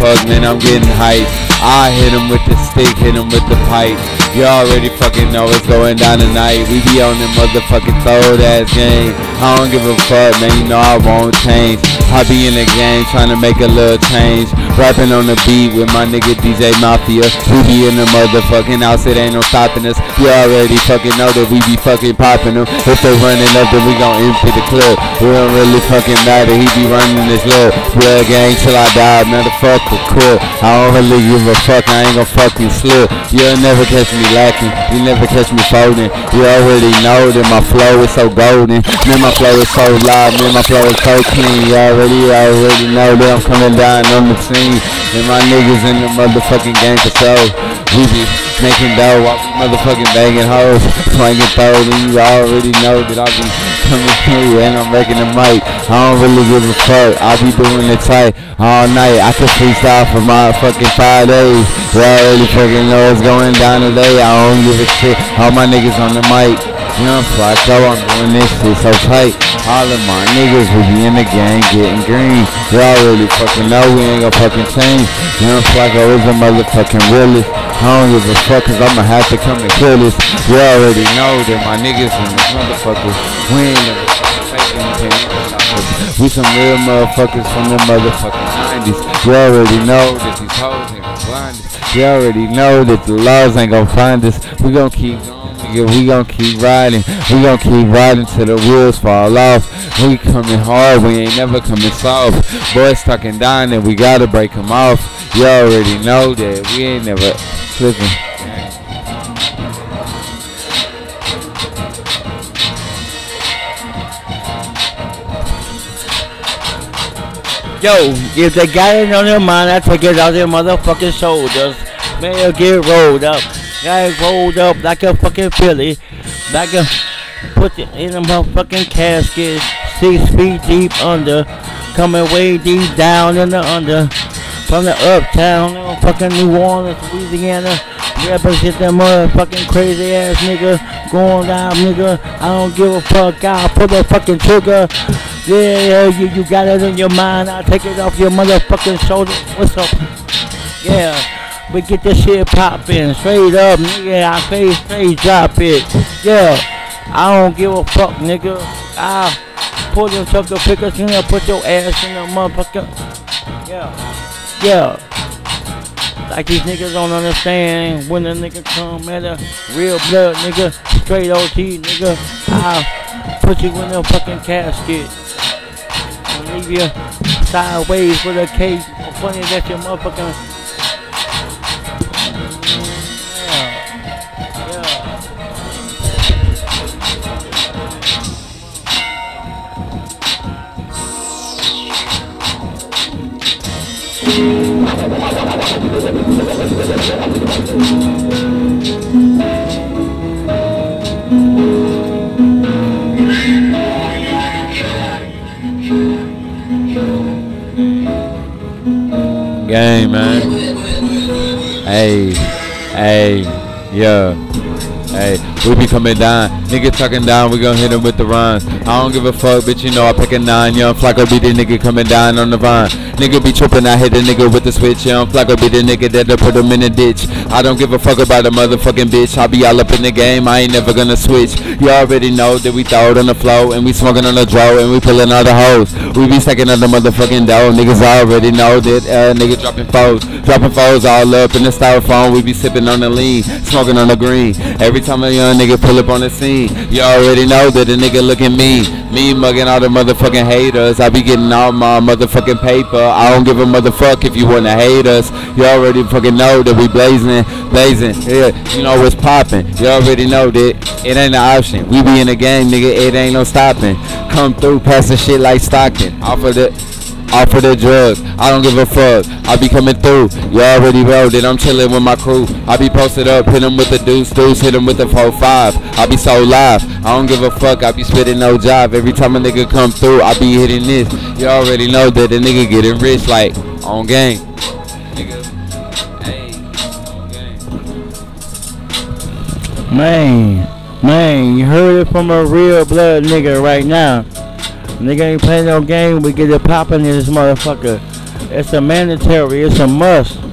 fuck, man, I'm getting hype. I hit him with the stick, hit him with the pipe. You already fucking know it's going down tonight. We be on them motherfucking throw ass game. I don't give a fuck, man, you know I won't change. I be in the game trying to make a little change. Rapping on the beat with my nigga DJ Mafia. We be in the motherfucking house, it ain't no stopping us. You already fucking know that we be fucking popping them. If they running up, then we gon' empty the club. We don't really fucking matter, he be running this little blood gang till I die. Motherfucker, cool. I don't really give a fuck, I ain't gon' fucking slip. You'll never catch me lacking, you never catch me folding. You already know that my flow is so golden. Man, my flow is so loud, man, my flow is so clean. You already, already know that I'm coming down on the scene. And my niggas in the motherfucking game for We be making dough while we motherfucking banging hoes, swinging throws, and you already know that I be coming through and I'm making the mic. I don't really give a fuck. I be doing it tight all night. I can freestyle for my fucking five days. You already fucking know what's going down today. I don't give a shit. All my niggas on the mic. Young Flocko, I'm doing this shit so tight. All of my niggas will be in the game getting green. You already fucking know we ain't gonna fucking change. You know, so Young Flocko is a motherfucking realist. I don't give a fuck cause I'ma have to come and kill this. You already know that my niggas and motherfuckers, we We some real motherfuckers from the motherfucking 90s. You already know that these hoes ain't gonna blind us. You already know that the laws ain't gonna find us. We gonna keep going. We gonna keep riding. We gonna keep riding till the wheels fall off. We coming hard. We ain't never coming soft. Boys talking down and we gotta break them off. You already know that we ain't never Yo, if they got it on their mind, I take it off their motherfucking shoulders. Man, they'll get rolled up. Got rolled up like a fucking Philly. Like a put it in a motherfucking casket. Six feet deep under. Coming way deep down in the under. From the uptown fucking New Orleans, Louisiana. Represent that motherfucking crazy ass nigga. Going down, nigga. I don't give a fuck. I'll pull the fucking trigger. Yeah, you, you got it in your mind. I'll take it off your motherfucking shoulder. What's up? Yeah, we get this shit poppin'. Straight up, nigga. I face straight drop it. Yeah, I don't give a fuck, nigga. I'll pull them sucker pickers there, put your ass in the motherfucker. Yeah, yeah. Like these niggas don't understand when a nigga come at a real blood nigga, straight OT nigga. I'll put you in a fucking casket and leave you sideways with a cake. Funny that your motherfucking Game, man. Hey, hey, yeah. Hey, we be coming down. Nigga tucking down, we gon' hit him with the rhymes. I don't give a fuck, bitch, you know I pick a nine. Young Flocko be the nigga coming down on the vine. Nigga be tripping, I hit the nigga with the switch. Young Flocko be the nigga that'll put him in the ditch. I don't give a fuck about a motherfucking bitch. I be all up in the game, I ain't never gonna switch. You already know that we throw it on the flow, and we smoking on the draw, and we pulling all the hoes. We be stacking on the motherfucking dough. Niggas already know that uh, nigga dropping foes. Dropping foes all up in the styrofoam. We be sipping on the lean, smoking on the green. Every time a young nigga pull up on the scene, you already know that the nigga looking mean. Me mugging all the motherfucking haters. I be getting all my motherfucking paper. I don't give a motherfuck if you wanna hate us. You already fucking know that we blazing, blazing. Yeah, you know what's popping. You already know that it ain't an option. We be in the game, nigga. It ain't no stopping. Come through, passing shit like Stockton. Off of the. Off of the drugs, I don't give a fuck. I be coming through. You already know that I'm chilling with my crew. I be posted up, hit with the deuce, deuce, hit with the 4-5. I be so live. I don't give a fuck. I be spitting no job. Every time a nigga come through, I be hitting this. You already know that the nigga getting rich like on gang. Man, man, you heard it from a real blood nigga right now. Nigga ain't playing no game, we get it popping in this motherfucker. It's a mandatory. It's a must. You know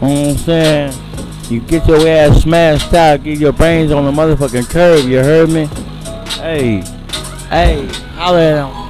what I'm saying? You get your ass smashed out, get your brains on the motherfucking curb. you heard me? Hey, hey, holla at him.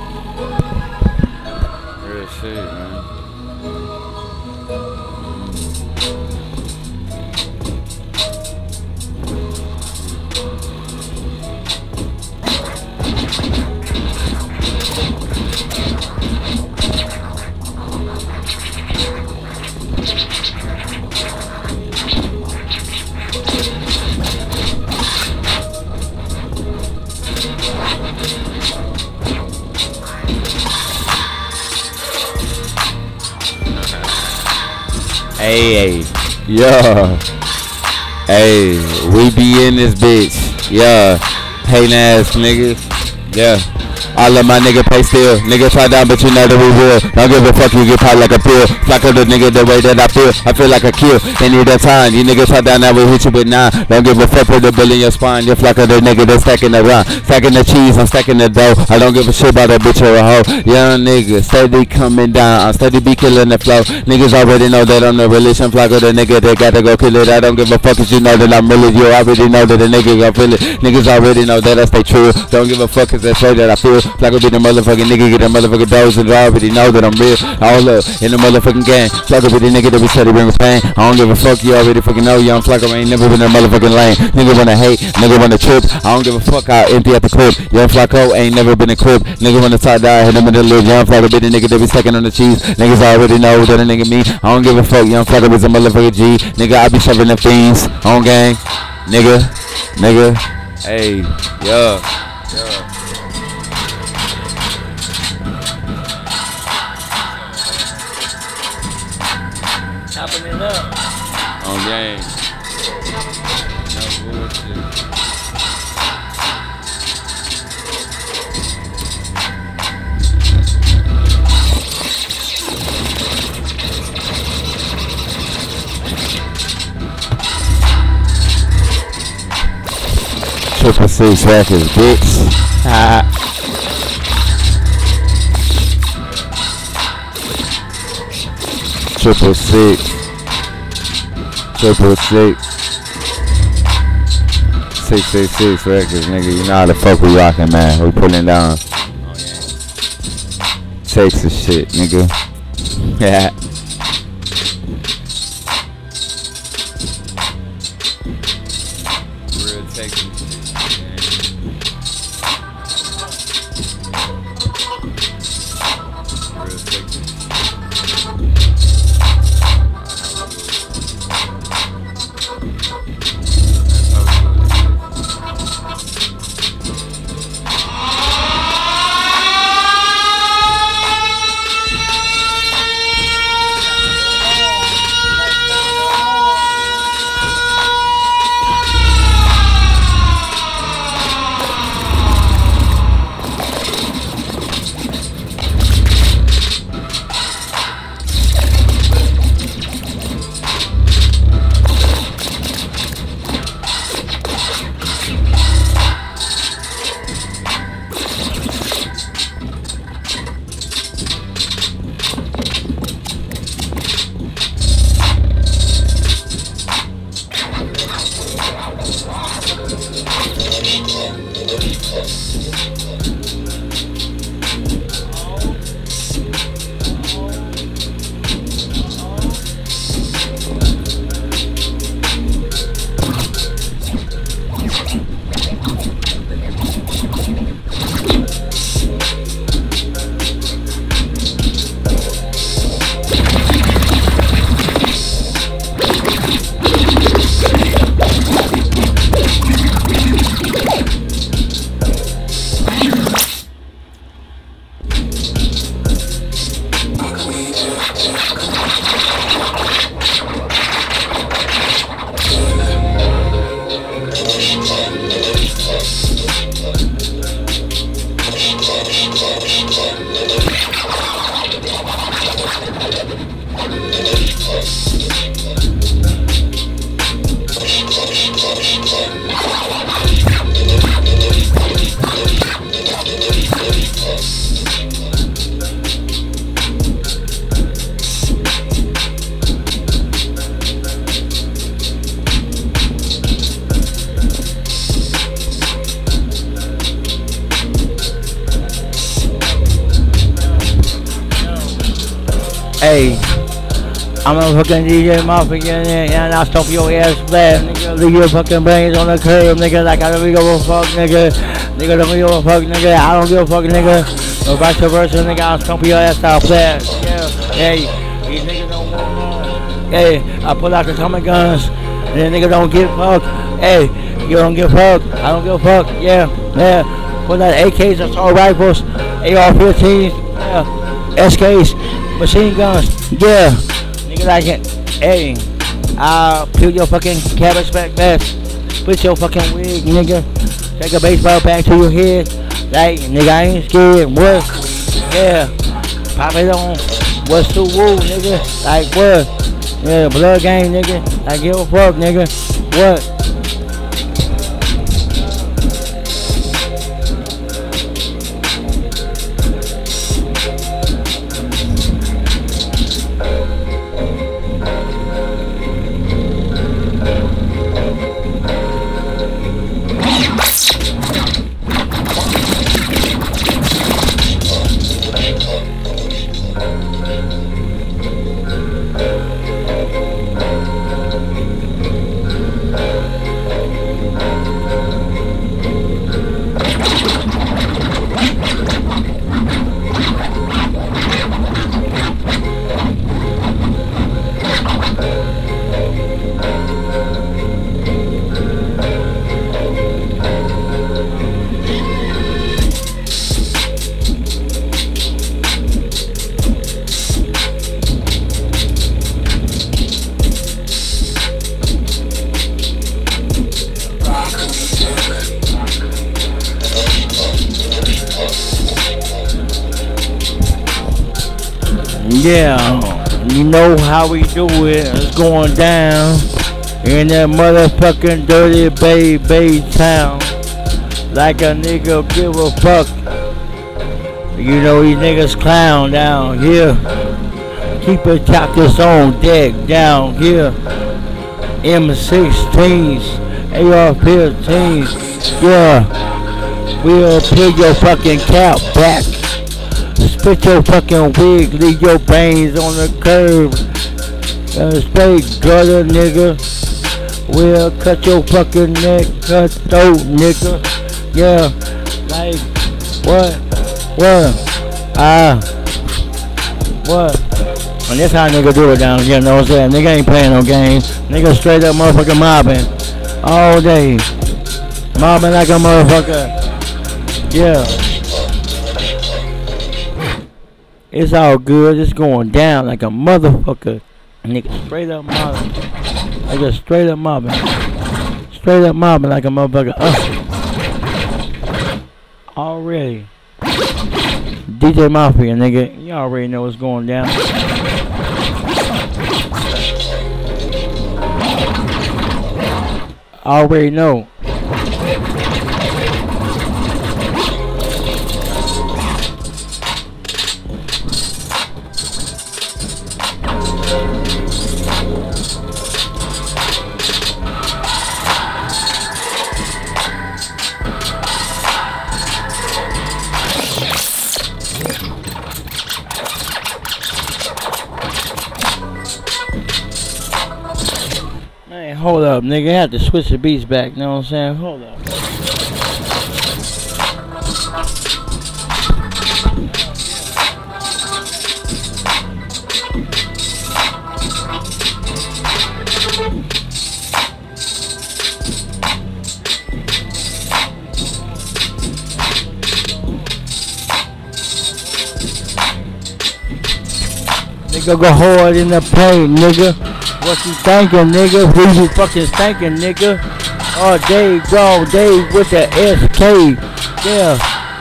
Yeah. Hey, we be in this bitch. Yeah. Hating ass niggas. Yeah. All of my nigga pay still. Nigga try down, but you know that we will. Don't give a fuck, you get popped like a pill. Flock of the nigga the way that I feel. I feel like a kill. Any other time, you niggas try down, I will hit you with nine. Don't give a fuck, put the bill in your spine. You flock of the nigga that's stacking the run. Stacking the cheese, I'm stacking the dough. I don't give a shit about a bitch or a hoe. Young nigga, steady coming down. I'm steady be killing the flow. Niggas already know that I'm the relation flock of the nigga that gotta go kill it. I don't give a fuck if you know that I'm really you. I already know that the nigga gon' feel it. Niggas already know that I stay true. Don't give a fuck cause that's way that I feel. Flock will be the motherfucking nigga, get the motherfucking dose and I already know that I'm real. Oh, All up in the motherfucking gang. Flock will be the nigga that we steady bring pain. I don't give a fuck, you already fucking know. Young Flocko ain't never been in a motherfucking lane. Nigga wanna hate, nigga wanna trip. I don't give a fuck, I empty at the crib. Young Flocko ain't never been a crib. Nigga wanna tie die, hit him in the lid. Young Flocko be the nigga that be second on the cheese. Niggas already know that a nigga me. I don't give a fuck, Young Flocko is a motherfucking G. Nigga, I be shoving the fiends. On gang. Nigga, nigga. Hey, yeah, yeah. It up. On game. No bullshit. Triple Six Records, bitch. Ha. Triple Six. Triple Six. Six six six records, nigga. You know how the fuck we rockin', man. We pulling down. Oh, Texas shit, nigga. Yeah. Fucking DJ Mafia and I'll stomp your ass flat, nigga. Leave your fucking brains on the curb, nigga. Like I don't give a fuck, nigga. Nigga don't give a fuck, nigga. I don't give a fuck, nigga. Or vice versa, nigga. I'll stomp your ass out flat. Yeah, hey, these niggas don't want none. Hey, I pull out the Tommy guns, and nigga don't give a fuck. Hey, you don't give a fuck. I don't give a fuck. Yeah, yeah. Pull out AKs, assault rifles, AR-15s, yeah, SKs, machine guns. Yeah, nigga like it. Hey, I'll peel your fucking cabbage back vest. Put your fucking wig, nigga. Take a baseball bat to your head. Like, nigga, I ain't scared. What? Yeah. Pop it on. What's the woo, nigga? Like, what? Yeah, blood game, nigga. I give a fuck, nigga. What? Yeah, you know how we do it. It's going down in that motherfucking dirty Bay Bay town. Like a nigga give a fuck. You know these niggas clown down here. Keep your chocolates on deck down here. M16s, AR-15s. Yeah, we'll peel your fucking cap back. Spit your fucking wig, leave your brains on the curb. Uh, straight gutter, nigga. We'll cut your fucking neck, cut throat, nigga. Yeah, like, what? What? Ah. what? And that's how nigga do it down here, you know what I'm saying? Nigga ain't playing no games. Nigga straight up motherfucking mobbing. All day. Mobbing like a motherfucker. Yeah. It's all good. It's going down like a motherfucker. Nigga, straight up mobbing. Like a straight up mobbing. Straight up mobbing like a motherfucker. Uh. Already. DJ Mafia, nigga. You already know what's going down. Already know. Hold up, nigga. I have to switch the beats back, you know what I'm saying? Hold up. Nigga go hard in the paint, nigga. What you thinking, nigga? Who you fucking thinking, nigga? All day, go day with the SK. Yeah,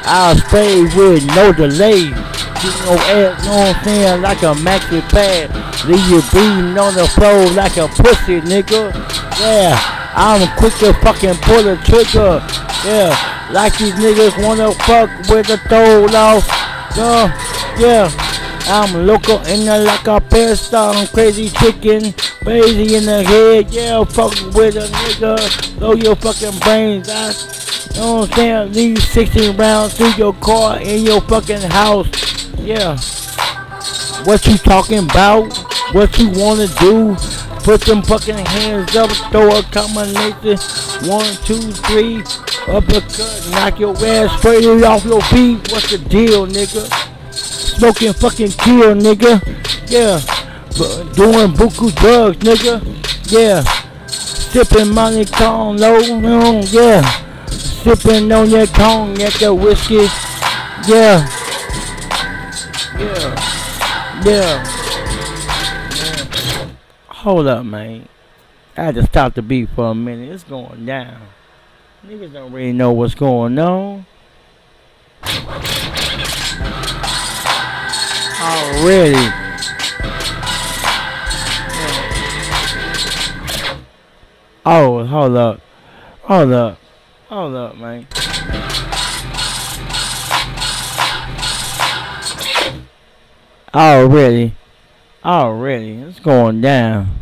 I'll stay with no delay. Get no ass, I'm saying? Like a maxi pad. Leave you beating on the floor like a pussy, nigga. Yeah, I'm quick to fucking pull the trigger. Yeah, like these niggas wanna fuck with the throw off. Yeah, yeah. I'm local in the like a pest. I'm crazy chicken. Crazy in the head, yeah, fucking with a nigga. Blow your fucking brains out. You know what I'm saying? Leave 16 rounds through your car in your fucking house. Yeah. What you talking about? What you wanna do? Put them fucking hands up, throw a combination. One, two, three, uppercut, knock your ass straight off your feet. What's the deal, nigga? Smoking fucking kill, nigga. Yeah. Doing buku drugs, nigga. Yeah. Sipping low, no, yeah. Sipping on your cognac, the whiskey. Yeah. Yeah. Yeah. Hold up, man. I had to stop the beat for a minute. It's going down. Niggas don't really know what's going on. Already. Oh, hold up. Hold up. Hold up, man. Oh, Already. Already. Oh, it's going down.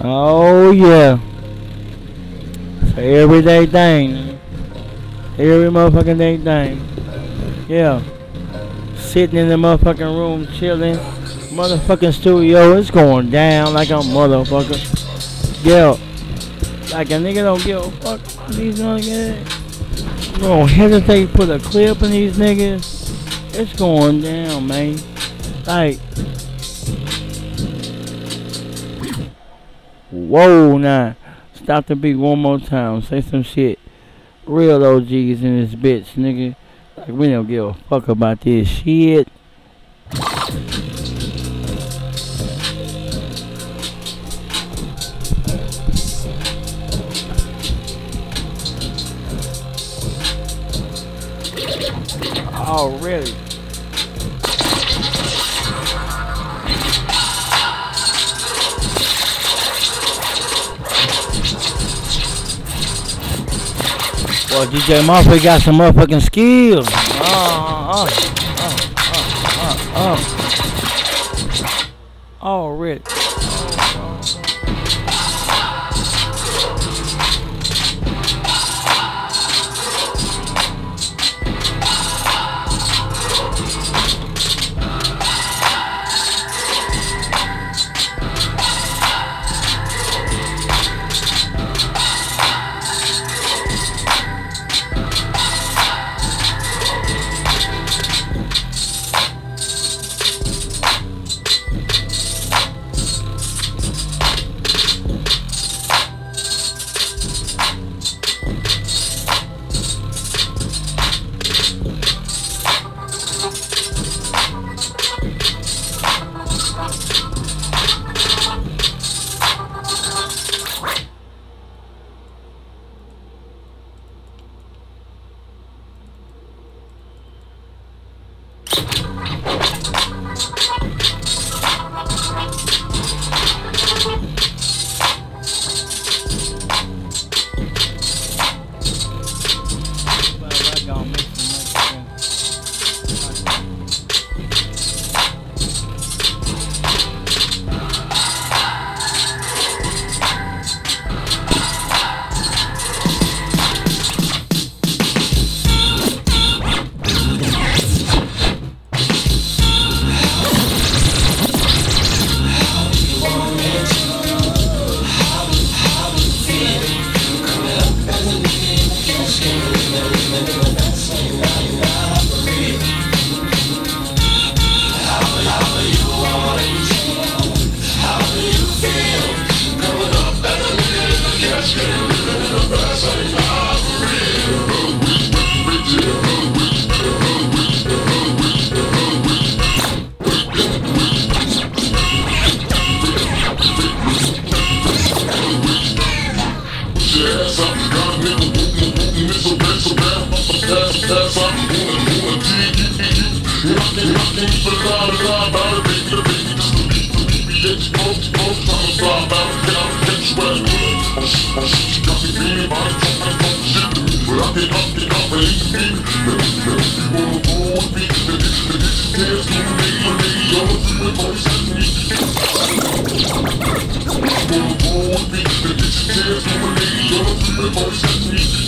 Oh yeah. Everyday thing. Every motherfucking day thing. Yeah. Sitting in the motherfucking room chilling. Motherfucking studio is going down like a motherfucker. Yeah. Like a nigga don't give a fuck. These niggas. Gonna hesitate put a clip in these niggas. It's going down, man. Like Whoa, now. The beat one more time. Say some shit. Real OGs in this bitch, nigga. Like, we don't give a fuck about this shit. Oh, DJ Mafia got some motherfucking skills. Uh, uh, uh, uh, uh, uh. Oh, Rich.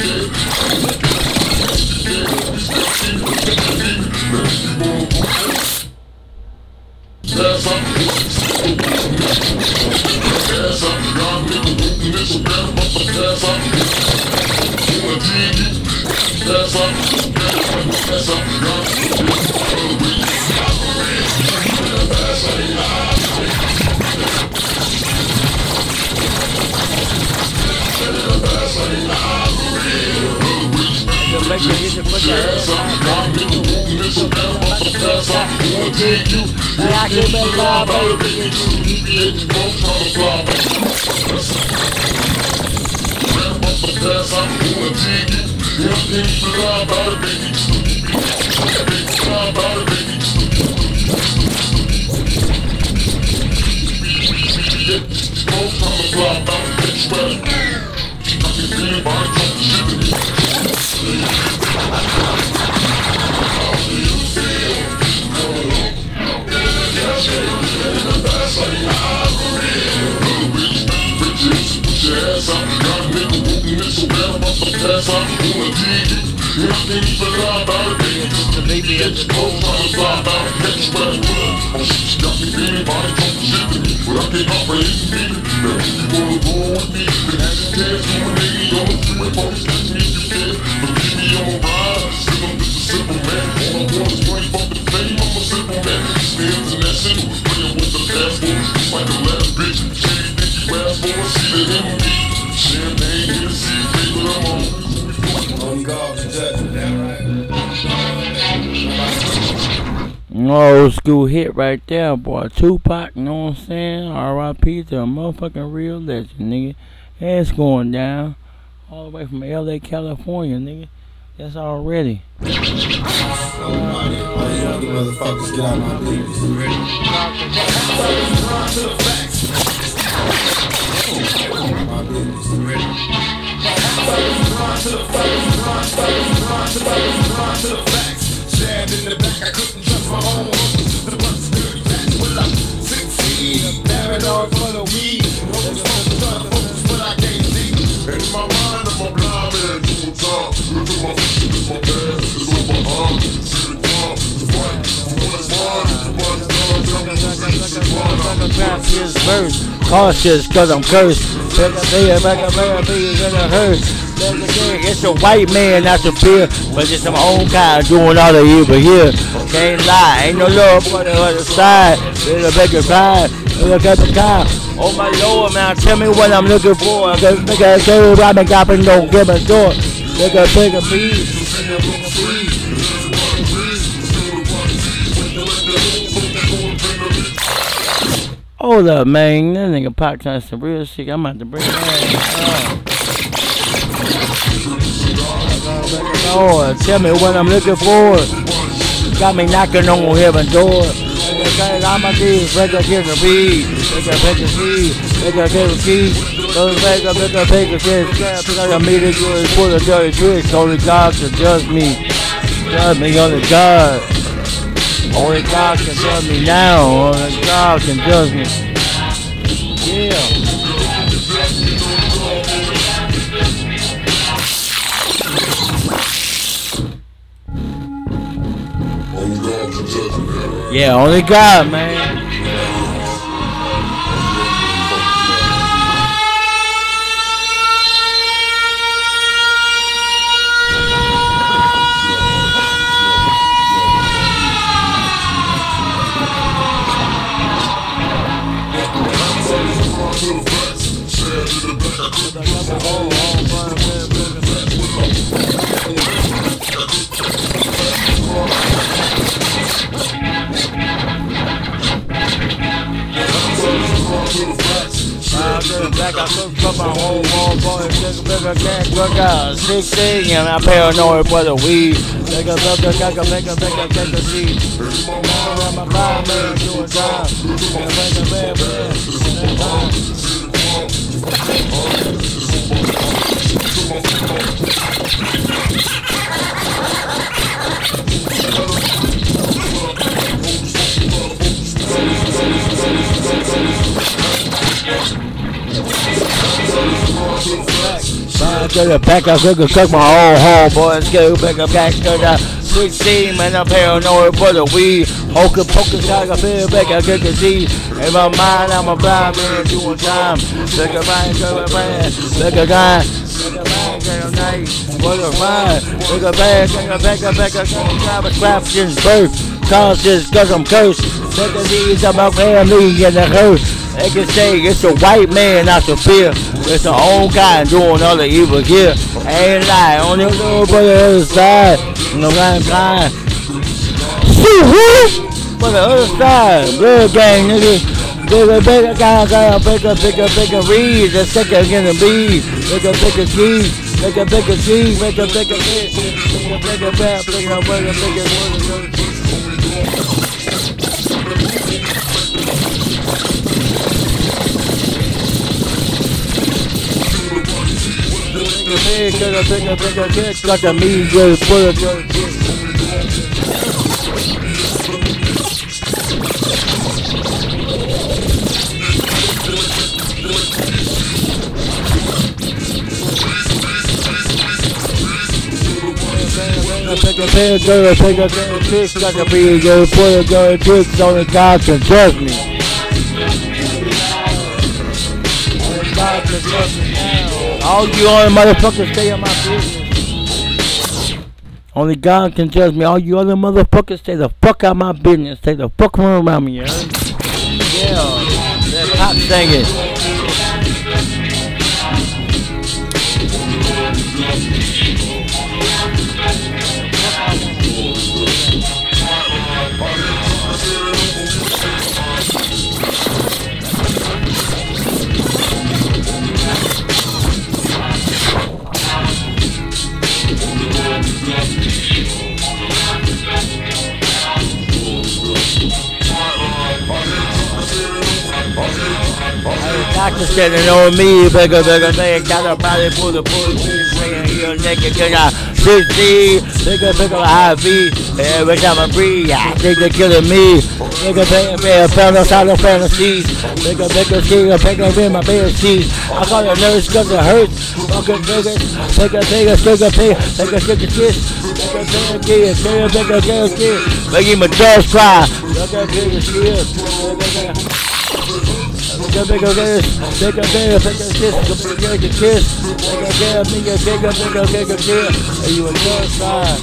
Make make my baby. The baby at the door. Only Old school hit right there, boy. Tupac, you know what I'm saying? R.I.P. to a motherfucking real legend, nigga. It's going down. All the way from LA, California, nigga. That's already. Cautious verse, cautious cause I'm cursed. Better be a better better in a hearse. It's a white man, not a beer, but it's my own kind doing all the evil here. Can't lie, ain't no love for the other side. Little bigger cry, look at the car. Oh my lord, man, tell me what I'm looking for. I got make a go, Robin Goppin, don't give a door. Make a bigger beat. Hold up, man. That nigga Pop trying some real shit. I'm about to bring that up. Oh, Lord, tell me what I'm looking for. Got me knocking on heaven's door. I'm a kid, break a to read. Break a a key, break a to key. Those break a break a break a kid. Pick up a meter, you is full of dirty tricks. Only God can judge me. Judge me, only God. Only God can judge me now. Only God can judge me. Yeah. Only God can judge me, that right? Yeah, only God, man. Back I cook from my whole wall boy, nigga, nigga, can't cook out. 16 and I'm paranoid for the weed. Nigga, nigga, nigga, nigga, nigga, nigga, see. I'm a blind man doing time. Nigga, nigga, man, man, Back to the back, I could cook my own homeboys. Go back up back to the 16, man, I'm paranoid for the weed. Hocus pocus, I can feel back, I could see. In my mind, I'm a blind man doing time. Take a mind, take a man, take a guy. Take a man, a ride. Take a bag, take a back, a back, a back, a crap since birth. Cause this, cause I'm cursed. Take the deeds of my family and the hurt. They can say it's a white man, not the fear. It's the own kind doing all the evil here. Ain't lie, on the little brother other side. The right side. Shoot, who? For the other side. Blood gang, nigga. Bigger, bigger, guy, guy, bigger, bigger, bigger, read. The second again the beat. Bigger, bigger, key. Bigger, bigger, key. Bigger, bigger, key. Bigger, bigger, rap. Bigger, bigger, bigger, bigger. Bigger, bigger, bigger. Got the meat, good, full of good. Take a of girl, take a to be a girl, put a girl tricks on the God can trust me. Trust me. All you other motherfuckers stay in my business. Only God can judge me. All you other motherfuckers stay the fuck out my business. Stay the fuck from around me, you heard? Yeah, that cop singing. Doctor standing on me, bigger, bigger, bigger, got a body full of bullshit, bringing here naked, get out, 60, bigger, bigger, IV, every time I breathe, I think they're killing me, bigger, bigger, bigger, fantasy, of fantasies, bigger, bigger, bigger, bigger, in my bed sheets, I call a nurse cause it hurts, fucking bigger, bigger, bigger, bigger, bigger, bigger, bigger, kiss, bigger, bigger, bigger, bigger, bigger, bigger, making my jaws cry, bigger, bigger, bigger, bigger, bigger, Bigger, bigger, bigger, bigger, bigger, bigger, kiss, bigger, bigger, kiss, bigger, bigger, bigger, bigger, bigger, bigger, Are you a good side?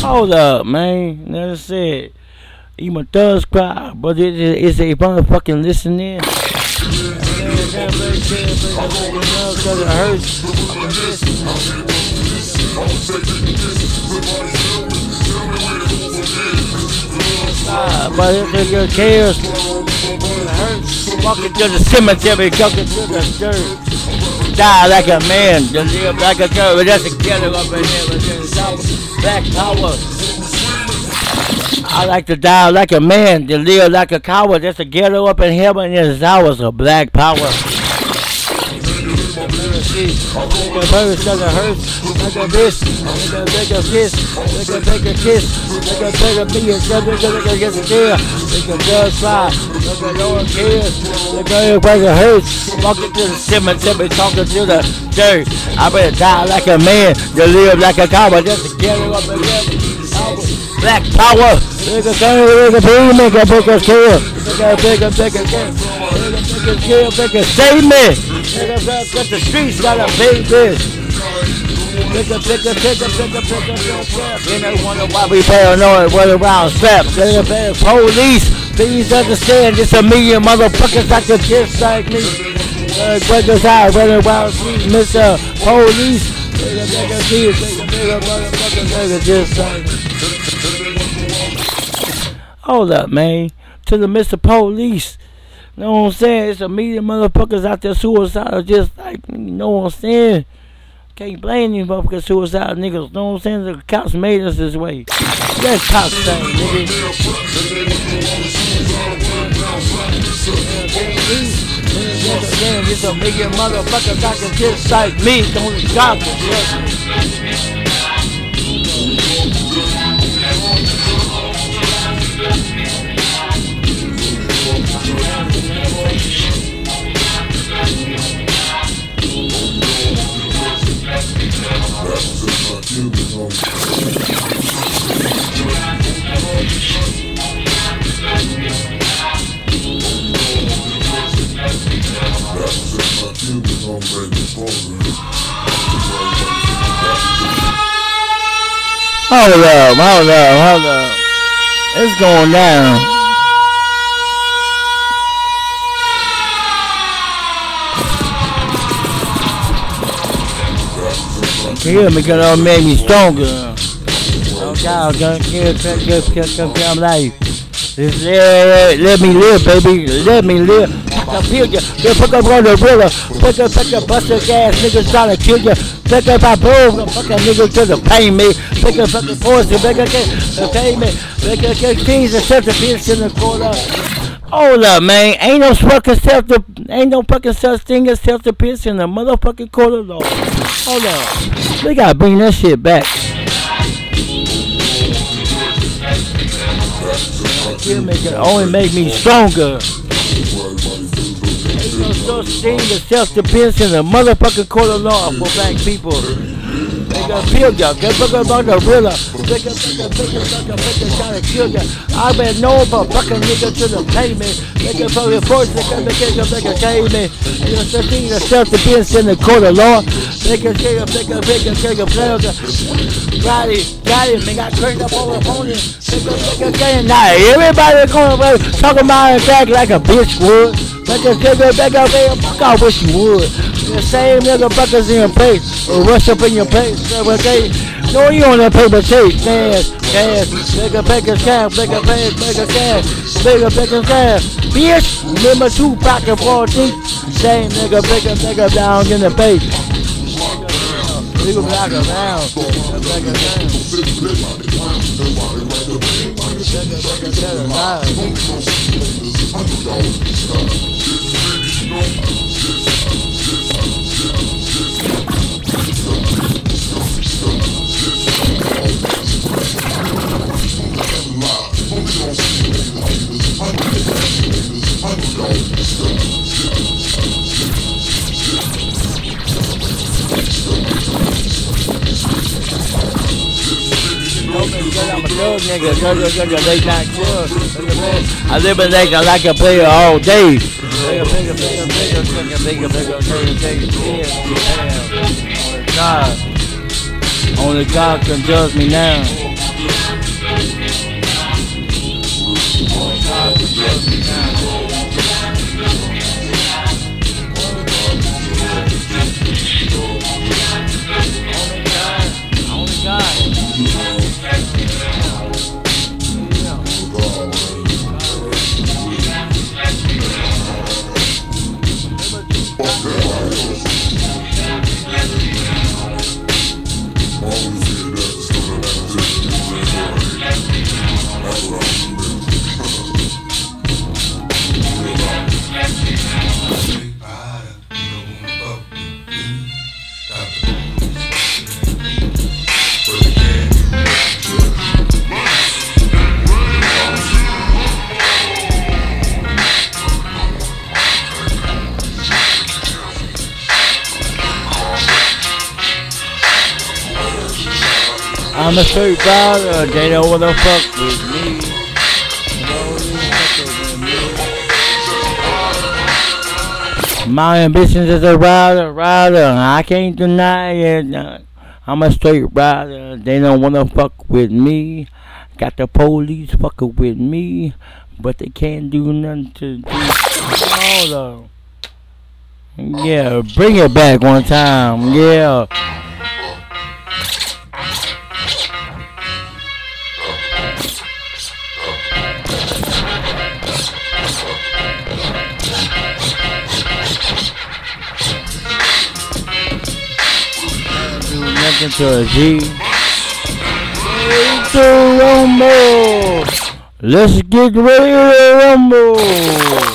Hold up, man. That's it. You my thugs cry, but it is a motherfucking listening. Ah, but it's a good chaos. Walking to the cemetery, walking to the dirt. Die like a man, to live like a girl. That's a killer up in power, Black power. I like to die like a man, to live like a coward. That's a ghetto up in heaven. There's hours of black power. Make a bird does it hurt. Make a bitch. Make a make a kiss. Make a make a kiss. Make a make a million. Make a make a get a deal. Make a girl fly. Make a no one cares. Make a make a hurt. Walking to the cemetery, talking to the dirt. I better die like a man. To live like a cowboy. Just to it up and get Black power. Make a gun, make a boom, make a make a kill. Make a make a make a. Make a kill, make a statement. Make a make a the streets gotta pay this. Pick a, pick a, pick a, pick a, pick a, pick a, wonder why we paranoid, what around straps. Pick a, pick a, police, please understand, it's a million motherfuckers that can just like me. Uh, breakers out, running around street, Mr. Police. Hold up, man. To the Mr. Police. Know what I'm saying? It's a million motherfuckers out there suicidal just like. You know what I'm saying? Can't blame these motherfuckers suicidal niggas. Know what I'm saying? The cops made us this way. That's cops thing, nigga. It's a million motherfuckers out there just like me. Only God can Hold up, hold up, hold up. It's going down. Kill me, cause it made me stronger. Oh God, God, kill, kill, kill, kill, kill, kill life. Just let, let me live, baby. Let me live. I feel you. You pick up on the river. Pick up, pick up, bust your gas. Niggas trying to kill you. Pick up my boom. Fucking niggas to the pay me. Pick up fucking poison. Pick up, pay me. Pick up, keys and set the piece in the corner. Hold up, man. Ain't no fucking self to, ain't no fucking such thing as self defense in the motherfucking corner law. Hold up. They gotta bring that shit back. Kill me can only make me stronger. Ain't no such thing as self defense in the motherfucking court of law for black people pilga, ya, get rilla, bigger bigger bigger bugger bigger shot a ya. I been known for fucking niggas to the payment, nigga for your force, nigga make a came in. You're seeing yourself to be in the court of law, nigga nigga nigga nigga nigga pilga. Got it, got it, man, got turned up on the phone. Nigga nigga nigga, now everybody going around talking about it back like a bitch would. Nigga nigga nigga nigga, fuck I wish you would. The same nigga buckers in your face, or rush up in your face okay. No, you on that paper chase, cash, cash, bigger, bigger cash, bigger, bigger, bigger cash, bigger, bigger cash. Bitch, remember two pocket for deep. Same nigga, bigger, bigger down in the face. Nigga, block around. Nigga, good, good, good, late night good. I live in Lake, I like a player all day. Bigger, bigger, bigger, bigger, bigger, bigger, bigger, bigger, only God can judge me now. They don't wanna fuck with me. My ambitions is a rider, rider, I can't deny it. Uh, I'm a straight rider, they don't wanna fuck with me. Got the police fucking with me, but they can't do nothing to do. Yeah, bring it back one time. Yeah. Do nothing to a G. Ready to rumble. Let's get ready to rumble.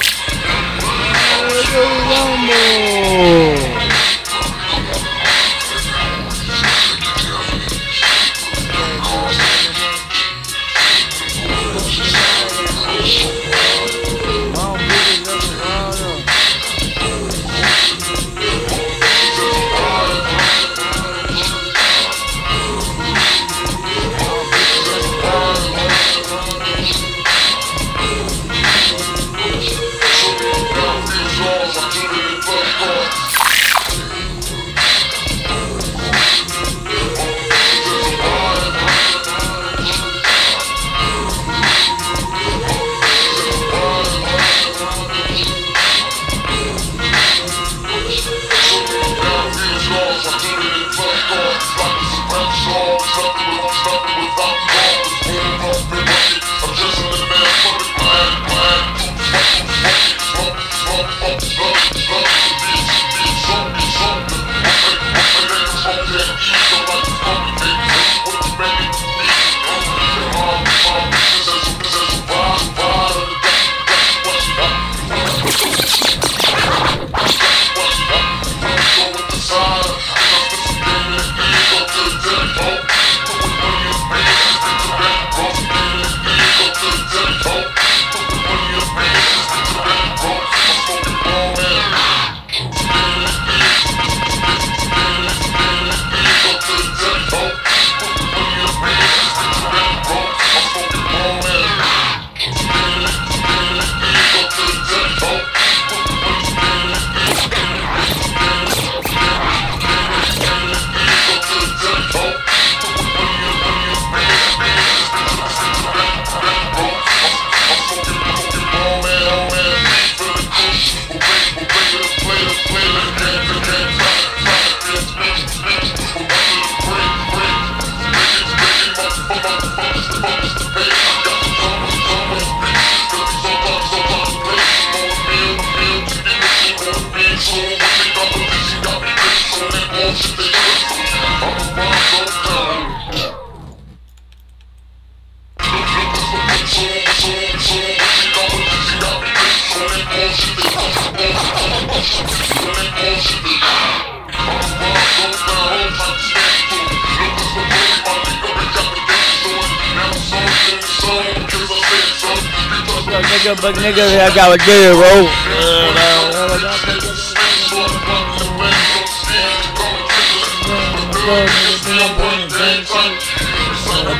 Yo, nigga, but nigga, I gotta get it, bro.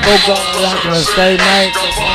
Broke up like a stay night.